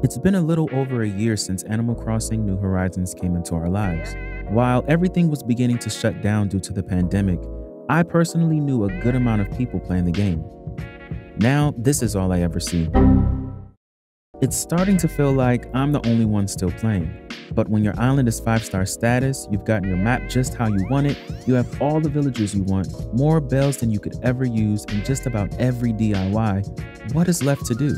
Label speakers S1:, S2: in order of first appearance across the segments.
S1: It's been a little over a year since Animal Crossing New Horizons came into our lives. While everything was beginning to shut down due to the pandemic, I personally knew a good amount of people playing the game. Now, this is all I ever see. It's starting to feel like I'm the only one still playing. But when your island is 5 star status, you've gotten your map just how you want it, you have all the villagers you want, more bells than you could ever use, and just about every DIY, what is left to do?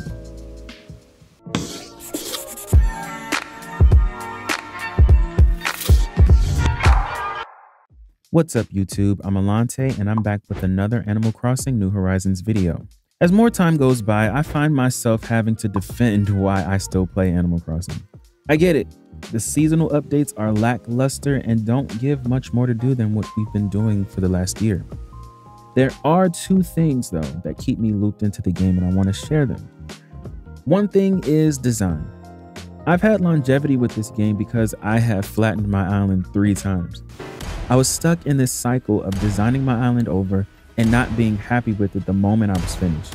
S1: What's up YouTube, I'm Alonte and I'm back with another Animal Crossing New Horizons video. As more time goes by, I find myself having to defend why I still play Animal Crossing. I get it, the seasonal updates are lackluster and don't give much more to do than what we've been doing for the last year. There are two things though that keep me looped into the game and I want to share them. One thing is design. I've had longevity with this game because I have flattened my island three times. I was stuck in this cycle of designing my island over and not being happy with it the moment I was finished.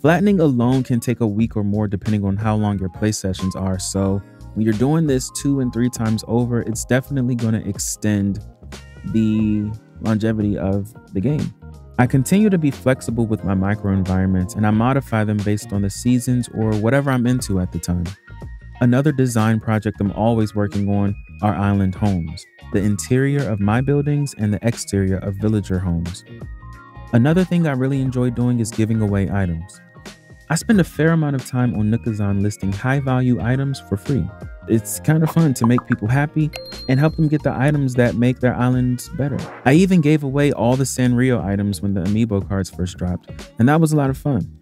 S1: Flattening alone can take a week or more depending on how long your play sessions are, so when you're doing this two and three times over, it's definitely going to extend the longevity of the game. I continue to be flexible with my microenvironments and I modify them based on the seasons or whatever I'm into at the time. Another design project I'm always working on are island homes the interior of my buildings and the exterior of villager homes. Another thing I really enjoy doing is giving away items. I spend a fair amount of time on Nookazon listing high value items for free. It's kind of fun to make people happy and help them get the items that make their islands better. I even gave away all the Sanrio items when the amiibo cards first dropped, and that was a lot of fun.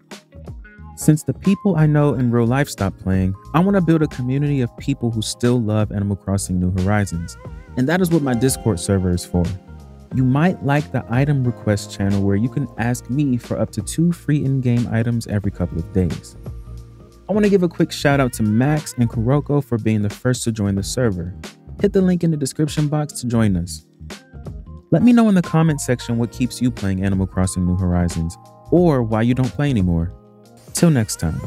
S1: Since the people I know in real life stopped playing, I want to build a community of people who still love Animal Crossing New Horizons. And that is what my Discord server is for. You might like the item request channel where you can ask me for up to two free in-game items every couple of days. I want to give a quick shout out to Max and Kuroko for being the first to join the server. Hit the link in the description box to join us. Let me know in the comment section what keeps you playing Animal Crossing New Horizons, or why you don't play anymore. Till next time.